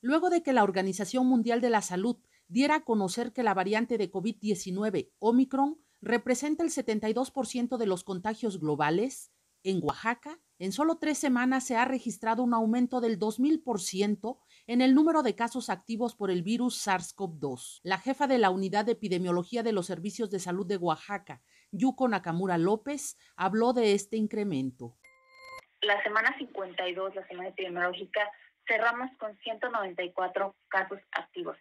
Luego de que la Organización Mundial de la Salud diera a conocer que la variante de COVID-19 Omicron representa el 72% de los contagios globales, en Oaxaca, en solo tres semanas se ha registrado un aumento del 2000% en el número de casos activos por el virus SARS-CoV-2. La jefa de la Unidad de Epidemiología de los Servicios de Salud de Oaxaca, Yuko Nakamura López, habló de este incremento. La semana 52, la semana epidemiológica, cerramos con 194 casos activos.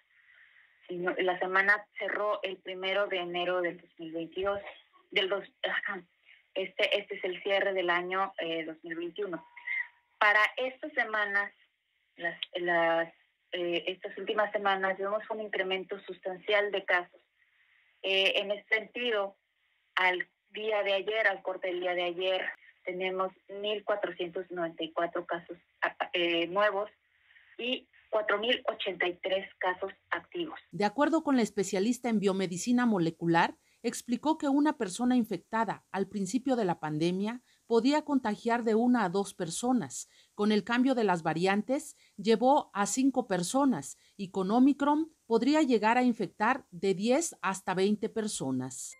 La semana cerró el primero de enero del 2022, del dos, este, este es el cierre del año 2021. Eh, Para estas semanas, las, las eh, estas últimas semanas, vemos un incremento sustancial de casos. Eh, en este sentido, al día de ayer, al corte del día de ayer, tenemos 1.494 casos nuevos y 4.083 casos activos. De acuerdo con la especialista en biomedicina molecular, explicó que una persona infectada al principio de la pandemia podía contagiar de una a dos personas. Con el cambio de las variantes, llevó a cinco personas y con Omicron podría llegar a infectar de 10 hasta 20 personas.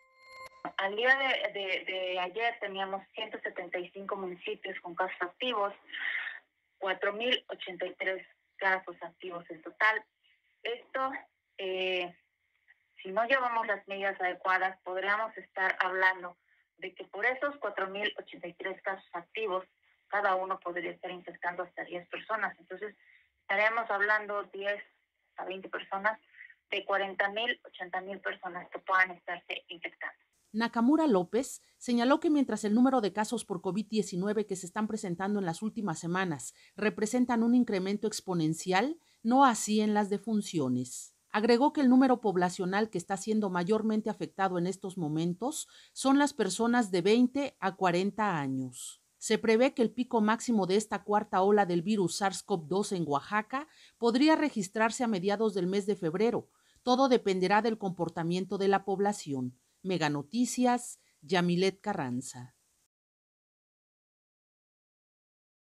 Al día de, de ayer teníamos 175 municipios con casos activos, 4.083 casos activos en total. Esto, eh, si no llevamos las medidas adecuadas, podríamos estar hablando de que por esos 4.083 casos activos, cada uno podría estar infectando hasta 10 personas. Entonces, estaríamos hablando 10 a 20 personas de 40.000, 80.000 personas que puedan estarse infectando. Nakamura López señaló que mientras el número de casos por COVID-19 que se están presentando en las últimas semanas representan un incremento exponencial, no así en las defunciones. Agregó que el número poblacional que está siendo mayormente afectado en estos momentos son las personas de 20 a 40 años. Se prevé que el pico máximo de esta cuarta ola del virus SARS-CoV-2 en Oaxaca podría registrarse a mediados del mes de febrero. Todo dependerá del comportamiento de la población. Mega Noticias, Yamilet Carranza.